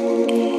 Música